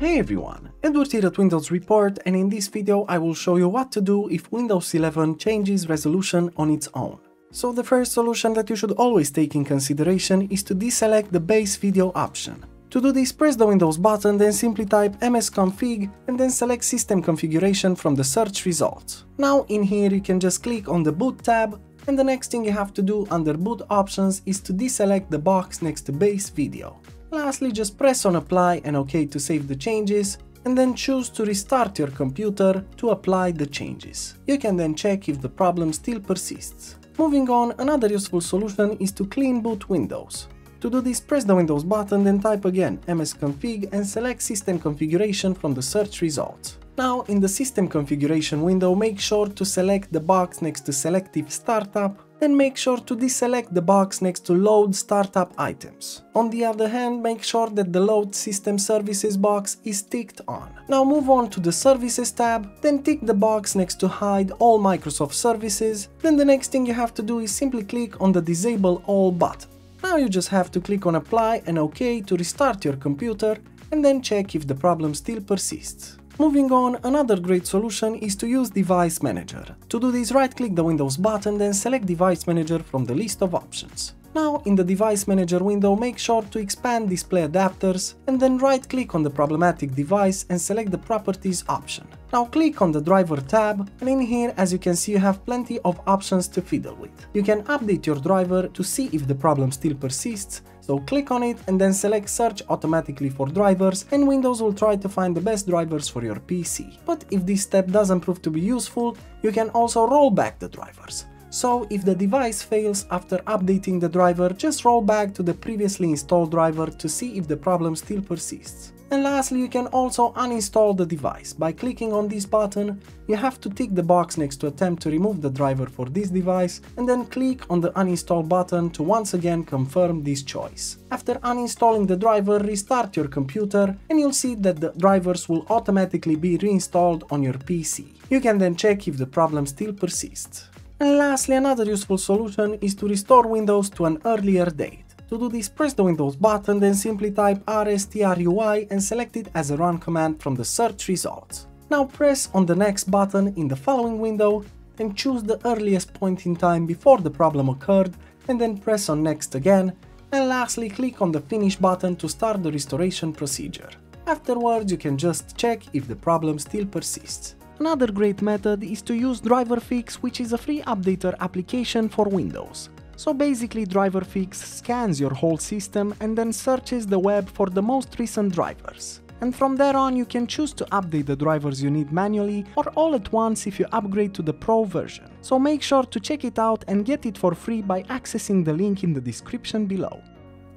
Hey everyone, Edward here at Windows Report and in this video I will show you what to do if Windows 11 changes resolution on its own. So the first solution that you should always take in consideration is to deselect the base video option. To do this, press the Windows button, then simply type msconfig and then select system configuration from the search results. Now in here you can just click on the boot tab and the next thing you have to do under boot options is to deselect the box next to base video. Lastly, just press on apply and OK to save the changes and then choose to restart your computer to apply the changes. You can then check if the problem still persists. Moving on, another useful solution is to clean boot Windows. To do this, press the Windows button, then type again msconfig and select system configuration from the search results. Now, in the system configuration window, make sure to select the box next to selective startup then make sure to deselect the box next to load startup items. On the other hand, make sure that the load system services box is ticked on. Now move on to the services tab, then tick the box next to hide all Microsoft services, then the next thing you have to do is simply click on the disable all button. Now you just have to click on apply and OK to restart your computer and then check if the problem still persists. Moving on, another great solution is to use Device Manager. To do this, right-click the Windows button, then select Device Manager from the list of options. Now, in the Device Manager window, make sure to expand Display Adapters, and then right-click on the problematic device and select the Properties option. Now click on the Driver tab, and in here, as you can see, you have plenty of options to fiddle with. You can update your driver to see if the problem still persists, so click on it and then select search automatically for drivers and Windows will try to find the best drivers for your PC. But if this step doesn't prove to be useful, you can also roll back the drivers. So if the device fails after updating the driver, just roll back to the previously installed driver to see if the problem still persists. And lastly, you can also uninstall the device. By clicking on this button, you have to tick the box next to attempt to remove the driver for this device, and then click on the uninstall button to once again confirm this choice. After uninstalling the driver, restart your computer, and you'll see that the drivers will automatically be reinstalled on your PC. You can then check if the problem still persists. And lastly, another useful solution is to restore Windows to an earlier date. To do this, press the Windows button, then simply type rstrui and select it as a run command from the search results. Now press on the next button in the following window and choose the earliest point in time before the problem occurred and then press on next again and lastly click on the finish button to start the restoration procedure. Afterwards you can just check if the problem still persists. Another great method is to use DriverFix which is a free updater application for Windows. So basically DriverFix scans your whole system and then searches the web for the most recent drivers. And from there on you can choose to update the drivers you need manually or all at once if you upgrade to the Pro version. So make sure to check it out and get it for free by accessing the link in the description below.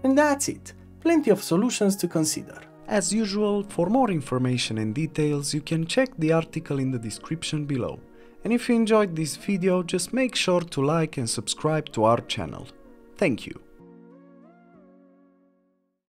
And that's it, plenty of solutions to consider. As usual, for more information and details you can check the article in the description below. And if you enjoyed this video, just make sure to like and subscribe to our channel. Thank you.